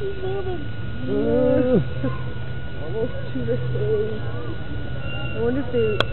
He's moving. Uh, almost to the stage. I wonder if they